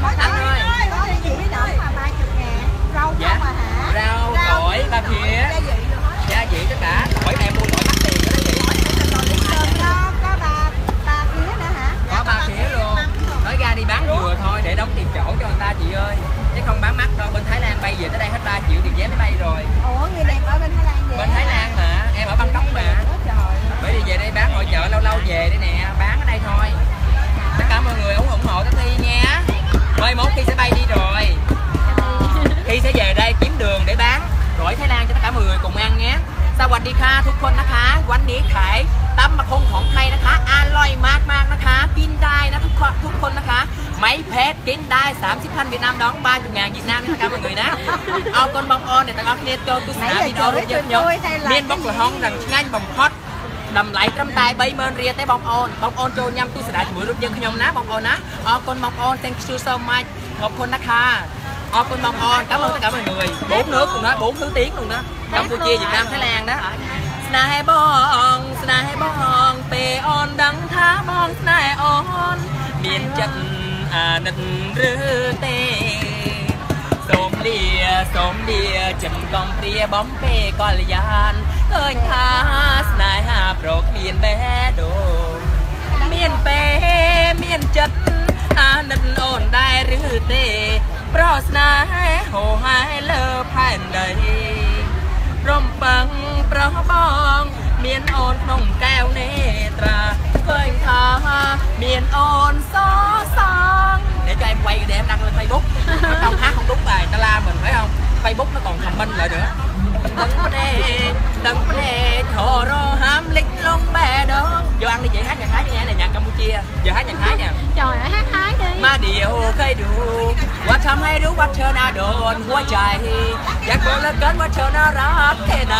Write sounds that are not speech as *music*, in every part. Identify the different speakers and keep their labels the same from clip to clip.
Speaker 1: Chị
Speaker 2: ơi.
Speaker 1: có chị biết đâu mà 30 ngàn. Rau
Speaker 2: Dạ.
Speaker 1: không mà hả?
Speaker 2: Rau, tỏi, ba khía,
Speaker 1: Gia vị
Speaker 2: tất cả. Tỏi này mua tỏi mắc tiền đó chị.
Speaker 1: Có có ba ba khía nữa hả?
Speaker 2: Có ba khía luôn. Nói ra đi bán vừa thôi để đóng tiền chỗ cho người ta chị ơi. Chứ không bán mắc đâu. Bên Thái Lan bay về tới đây hết 3 triệu tiền vé máy bay rồi.
Speaker 1: Ủa người đẹp ở bên Thái Lan vậy?
Speaker 2: Bên Thái Lan mà, em ở Bangkok mà. Bởi vì về đây bán hội chợ lâu tất cả mọi người cùng ăn nhé. สวัสดีค่ะทุกคนนะคะ วันนี้ขายตำมะคงของไทยนะคะอร่อยมากมากๆนะคะ กินได้นะทุกคนทุกคนนะคะ ไม่แพ้กินได้ 30 พันViệt Nam đón 30 ngàn Việt Nam nha tất cả mọi ngườiนะ เอาคนบางออนเนี่ยแต่เอาเนี่ยตัวตุสนา
Speaker 1: Nãy giờ
Speaker 2: วิดีโอ
Speaker 1: chửi
Speaker 2: เยอะ
Speaker 1: tôi
Speaker 2: ๆ
Speaker 1: vui hay là
Speaker 2: មានបុកលហងរឹងឆ្ងាញ់បំផុតតម្លៃត្រឹមតែ30000រៀលទេបងប្អូនបងប្អូនចូលញ៉ាំទស្សនាជាមួយរូបយើងខ្ញុំណាបងប្អូនណាអរគុណបងប្អូន thank you so much ขอบคุณนะคะ អរគុណបងប្អូនcảm ơn tất cả mọi người bốn nước luôn đó bốn thứ tiếng luôn đó Campuchia Việt Nam Thái Lan đó ស្នេហ៍បងស្នេហ៍បងពេលអូនដឹងថាបងស្នេហ៍អូនមានចិត្តអាណិតឬទេ សូមលាសូមលាចំកំព្រាបំពេក លយានឃើញថាស្នេហាប្រកមានបេះដូងមានពេមានចិត្តអាណិតអូនដែរឬទេ ប្រស្នេហ៍ហូរហែលើផែនដីរំពឹងប្រោះបង មានអូនក្នុងកែវនេត្រាឃើញថាមានអូនសសង để cho em quay để em đăng lên Facebook không hát không đúng bài ta la mình phải không Facebook nó còn comment lại nữa đừng có đê đừng có đê thổ rô hám lính lông bè đó vô ăn đi chị hát nhạc thái cho nghe này nhạc Campuchia giờ hát nhạc thái nha
Speaker 3: trời ơi hát hái đi
Speaker 2: มาเดียวเคยดู ว่าทำให้รู้ว่าเธอน่าโดนหัวใจ อยากบอกเหลือเกินว่าเธอน่ารักแค่ไหน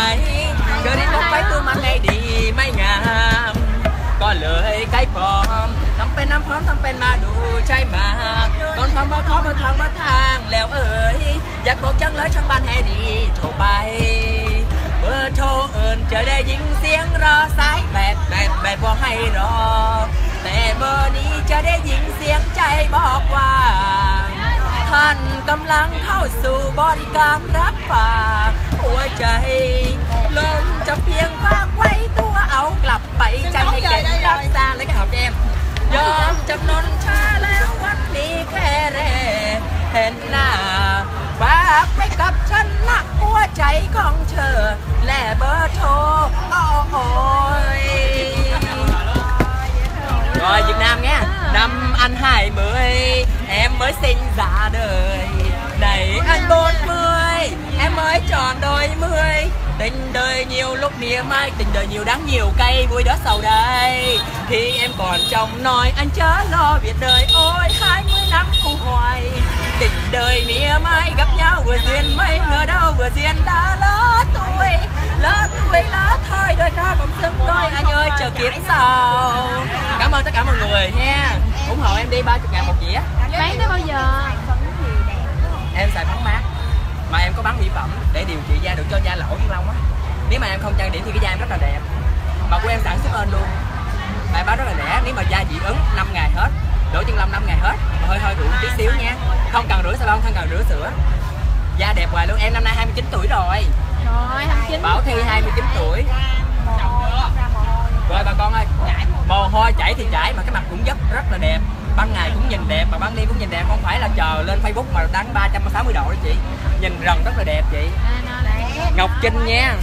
Speaker 2: เธอได้บอกไปตัวมันได้ดีไม่งาม ก็เลยใกล้ปลอมทำเป็นน้ำพร้อมทำเป็นมาดูใช่ไหมตอนทำมาขอมาทางมาทางแล้วเอ่ยอยากบอกจังเลยช่างบ้านให้ดีโทรไปเบอร์โทรเอิญจะได้ยินเสียงรอสายแบบแบบแบบบอกให้รอแต่เบอร์นี้จะได้ กำลังเข้าสู่บริการรับฝากหัวใจลมจะเพียงฝากไว้ตัวเอากลับไปใจให้เก่งรักษาเลยครับแจมยอมจำนนช้าแล้ววันนี้แค่แรเห็นหน้าฝากไว้กับฉันละหัวใจของเธอ และเบอร์โทรโอ้ย Rồi Việt Nam nghe Năm anh 20 Em mới sinh ra đời bốn mươi Em mới tròn đôi mươi. Tình đời nhiều lúc mỉa mai, Tình đời nhiều đáng nhiều cây vui đó sầu đây Khi em còn trong nói Anh chớ lo việc đời. Ôi 20 năm không hoài. Tình đời mỉa mai, gặp nhau vừa duyên mấy ngờ đâu vừa duyên đã lỡ tuổi. Lỡ tuổi, lỡ thôi đôi ta cũng xứng đôi. Anh ơi, chờ kiếm sau. Cảm ơn tất cả mọi người nha. Ủng hộ em đi 30 ngàn một gì mỹ phẩm để điều trị da được cho da lỗ như lông á. Nếu mà em không trang điểm thì cái da em rất là đẹp. Mà của em sản xuất ơn luôn. Bài báo rất là rẻ nếu mà da dị ứng 5 ngày hết. Đổ chân lông 5 ngày hết. Mà hơi hơi rượu tí xíu nha. Không cần rửa salon không cần rửa sữa. Da đẹp hoài luôn. Em năm nay 29 tuổi rồi.
Speaker 3: Rồi hành chính
Speaker 2: Bảo Thi 29 tuổi. Rồi bà con ơi Mồ hôi chảy thì chảy mà cái mặt cũng rất rất là đẹp Ban ngày cũng nhìn đẹp mà ban đêm cũng nhìn đẹp. Không phải là chờ lên Facebook mà đăng 360 độ đó chị. Nhìn rần rất là đẹp chị. Ngọc Trinh nha.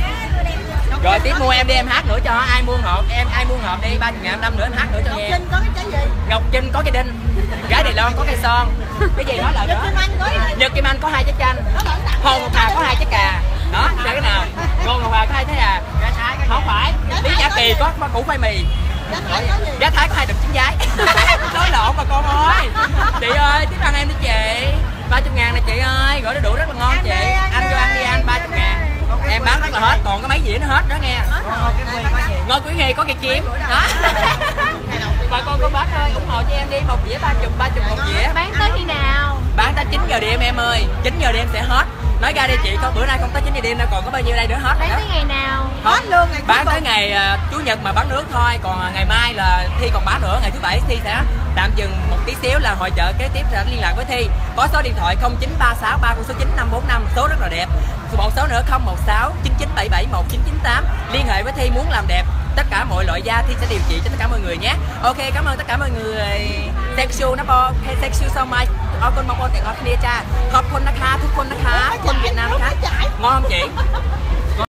Speaker 2: Rồi tiếp mua em đi em hát nữa cho. Ai mua hộp? Em ai mua hộp đi? 30 ngàn năm nữa em hát nữa cho nghe.
Speaker 1: Trinh có cái gì?
Speaker 2: Ngọc Trinh có cây đinh Gái Đài Loan có cây son. Cái gì đó là
Speaker 1: Nhật
Speaker 2: đó.
Speaker 1: Kim Anh có gì?
Speaker 2: Nhật Kim Anh có hai trái chanh. Hồ Ngọc Hà có hai trái cà. Đó, chơi cái nào? Ngô Ngọc Hà có hai trái à? Không phải. Lý Giả Kỳ có có củ khoai mì
Speaker 1: Giá Thái có gì?
Speaker 2: Giá Thái có hai đựng trứng giái *laughs* Nói lộn mà con ơi. Chị ơi, tiếp ăn em đi chị. 30 ngàn này chị ơi. Gọi nó đủ rất là ngon chị.
Speaker 1: Ăn đi.
Speaker 2: cho ăn đi ăn 30 ngàn. Em bán rất là hết, còn có mấy dĩa nó hết đó nghe. Ngon quý nghề có cây kiếm Đó. Bà con cô bác ơi, ủng hộ cho em đi. Một dĩa 30, 30 một dĩa.
Speaker 3: Bán tới khi nào?
Speaker 2: Bán tới 9 giờ đêm em ơi. 9 giờ đêm sẽ hết nói ra đi chị không bữa nay không tới chín giờ đêm đâu còn có bao nhiêu đây nữa hết
Speaker 3: bán tới ngày nào?
Speaker 2: Hết.
Speaker 1: Luôn ngày
Speaker 2: bán tới ngày ờ, chủ nhật mà bán nước thôi còn ờ, ngày mai là thi còn bán nữa ngày thứ bảy thi sẽ tạm dừng một tí xíu là hội trợ kế tiếp sẽ liên lạc với thi. Có số điện thoại 0936 3 số 9545 số rất là đẹp. Một số nữa 016 9977 1998 liên hệ với thi muốn làm đẹp tất cả mọi loại da thi sẽ điều trị cho tất cả mọi người nhé. Ok cảm ơn tất cả mọi người. Sexual you nó bo thank you so much có con mong con để con clear cha gặp con naka, ทุกคนนะคะ คนเวียดนามนะคะ ngon chị